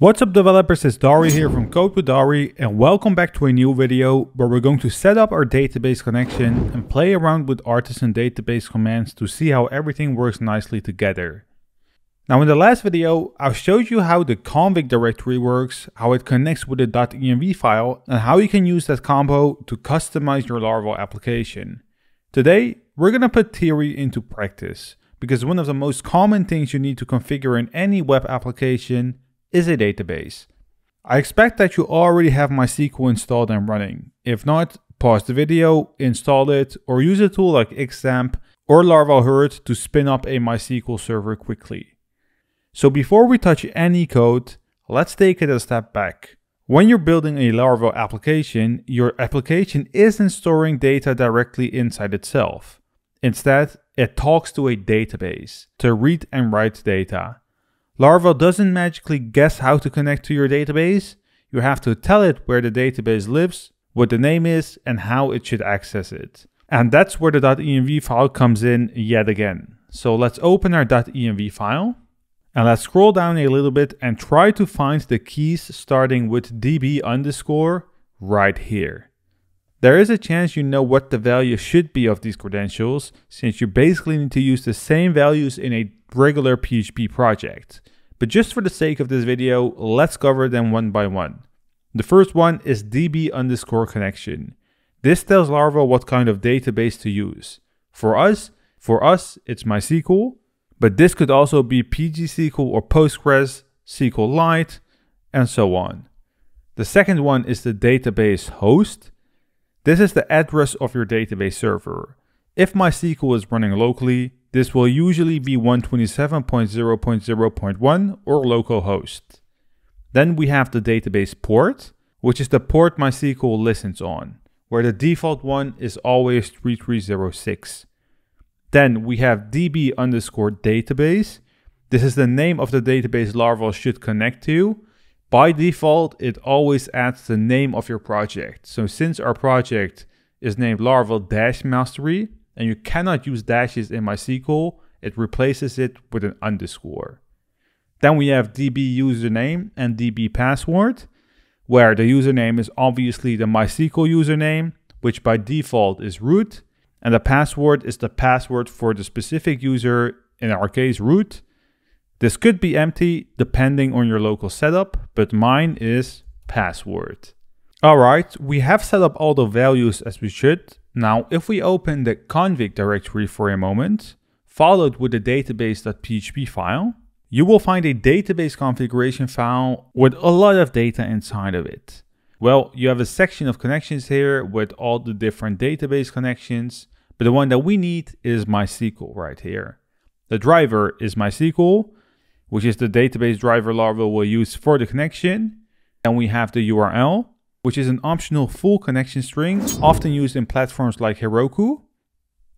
What's up developers, it's Dary here from Code with Dary and welcome back to a new video where we're going to set up our database connection and play around with artisan database commands to see how everything works nicely together. Now in the last video, I showed you how the config directory works, how it connects with the .env file and how you can use that combo to customize your Laravel application. Today, we're going to put theory into practice because one of the most common things you need to configure in any web application is a database. I expect that you already have MySQL installed and running. If not, pause the video, install it, or use a tool like XAMPP or Laravel Herd to spin up a MySQL server quickly. So before we touch any code, let's take it a step back. When you're building a Laravel application, your application isn't storing data directly inside itself. Instead, it talks to a database to read and write data. Laravel doesn't magically guess how to connect to your database. You have to tell it where the database lives, what the name is, and how it should access it. And that's where the .env file comes in yet again. So let's open our .env file. And let's scroll down a little bit and try to find the keys starting with db underscore right here. There is a chance you know what the value should be of these credentials, since you basically need to use the same values in a regular PHP project. But just for the sake of this video, let's cover them one by one. The first one is db underscore connection. This tells Laravel what kind of database to use. For us, for us, it's MySQL, but this could also be PGSQL or Postgres, SQLite, and so on. The second one is the database host. This is the address of your database server. If MySQL is running locally, this will usually be 127.0.0.1 or localhost. Then we have the database port, which is the port MySQL listens on, where the default one is always 3306. Then we have db underscore database. This is the name of the database Laravel should connect to. By default, it always adds the name of your project. So since our project is named Laravel Dash Mastery, and you cannot use dashes in MySQL, it replaces it with an underscore. Then we have db username and db password, where the username is obviously the MySQL username, which by default is root, and the password is the password for the specific user, in our case root. This could be empty depending on your local setup, but mine is password. Alright, we have set up all the values as we should, now, if we open the config directory for a moment, followed with the database.php file, you will find a database configuration file with a lot of data inside of it. Well, you have a section of connections here with all the different database connections, but the one that we need is MySQL right here. The driver is MySQL, which is the database driver Laravel will use for the connection. And we have the URL, which is an optional full connection string, often used in platforms like Heroku.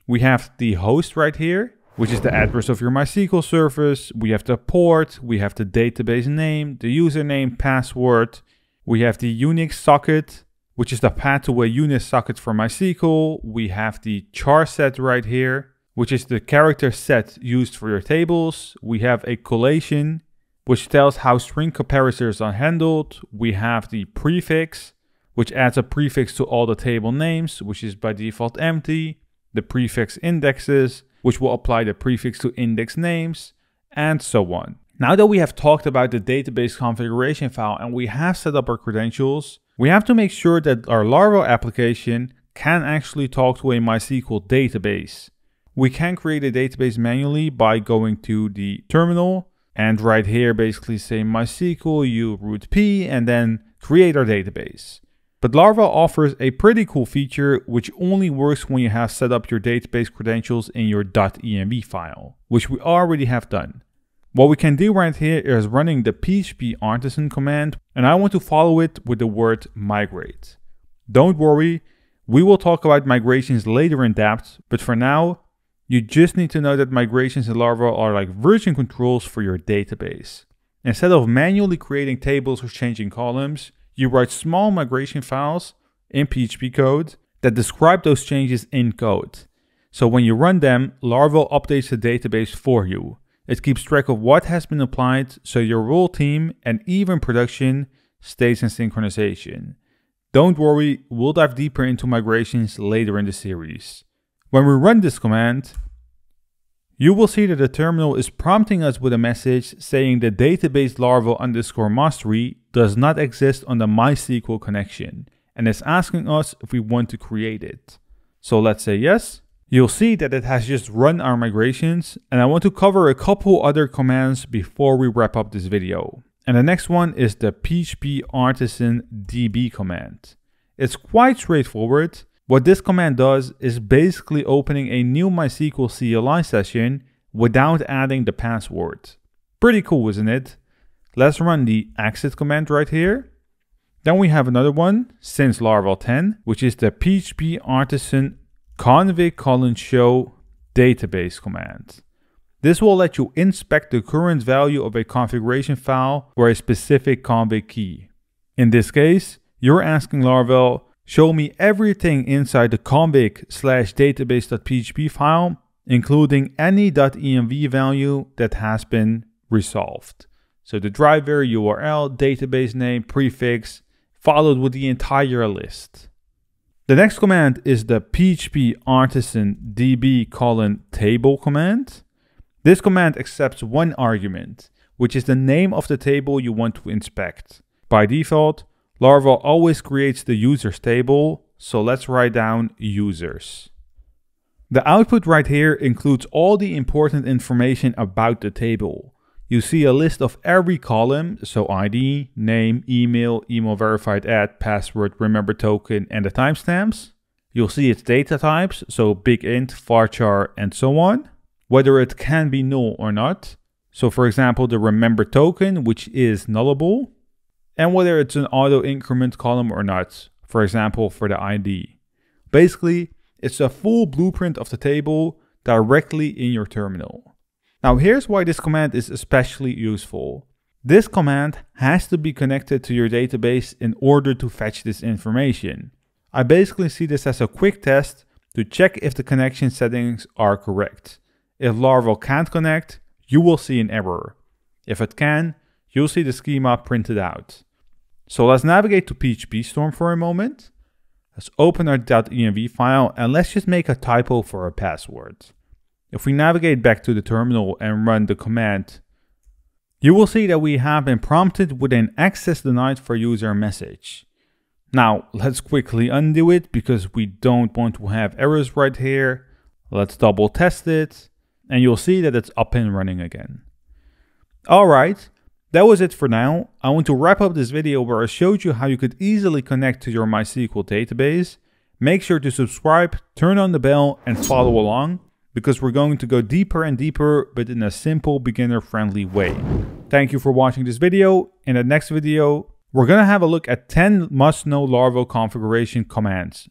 We have the host right here, which is the address of your MySQL service. We have the port, we have the database name, the username, password. We have the Unix socket, which is the path to a Unix socket for MySQL. We have the char set right here, which is the character set used for your tables. We have a collation, which tells how string comparisons are handled. We have the prefix, which adds a prefix to all the table names, which is by default empty. The prefix indexes, which will apply the prefix to index names, and so on. Now that we have talked about the database configuration file and we have set up our credentials, we have to make sure that our Laravel application can actually talk to a MySQL database. We can create a database manually by going to the terminal and right here basically say MySQL u root p and then create our database. But Laravel offers a pretty cool feature which only works when you have set up your database credentials in your .env file, which we already have done. What we can do right here is running the php artisan command and I want to follow it with the word migrate. Don't worry, we will talk about migrations later in depth, but for now, you just need to know that migrations in Laravel are like version controls for your database. Instead of manually creating tables or changing columns, you write small migration files in PHP code that describe those changes in code. So when you run them, Laravel updates the database for you. It keeps track of what has been applied so your whole team and even production stays in synchronization. Don't worry, we'll dive deeper into migrations later in the series. When we run this command, you will see that the terminal is prompting us with a message saying the database laravel underscore mastery does not exist on the MySQL connection and is asking us if we want to create it. So let's say yes. You'll see that it has just run our migrations and I want to cover a couple other commands before we wrap up this video. And the next one is the PHP artisan db command. It's quite straightforward. What this command does is basically opening a new MySQL CLI session without adding the password. Pretty cool, isn't it? Let's run the exit command right here. Then we have another one since Laravel 10, which is the PHP artisan config colon show database command. This will let you inspect the current value of a configuration file for a specific config key. In this case, you're asking Laravel, show me everything inside the config slash database.php file, including any .env value that has been resolved. So the driver, URL, database name, prefix, followed with the entire list. The next command is the php artisan db colon table command. This command accepts one argument, which is the name of the table you want to inspect. By default, Laravel always creates the users table, so let's write down users. The output right here includes all the important information about the table, you see a list of every column, so ID, name, email, email verified at, password, remember token, and the timestamps. You'll see its data types, so big int, varchar, and so on. Whether it can be null or not. So for example, the remember token, which is nullable. And whether it's an auto increment column or not, for example, for the ID. Basically, it's a full blueprint of the table directly in your terminal. Now here's why this command is especially useful. This command has to be connected to your database in order to fetch this information. I basically see this as a quick test to check if the connection settings are correct. If Laravel can't connect, you will see an error. If it can, you'll see the schema printed out. So let's navigate to PHP Storm for a moment. Let's open our .env file and let's just make a typo for our password. If we navigate back to the terminal and run the command, you will see that we have been prompted with an access denied for user message. Now, let's quickly undo it because we don't want to have errors right here. Let's double test it and you'll see that it's up and running again. Alright, that was it for now. I want to wrap up this video where I showed you how you could easily connect to your MySQL database. Make sure to subscribe, turn on the bell and follow along because we're going to go deeper and deeper, but in a simple beginner-friendly way. Thank you for watching this video. In the next video, we're going to have a look at 10 must-know Laravel configuration commands.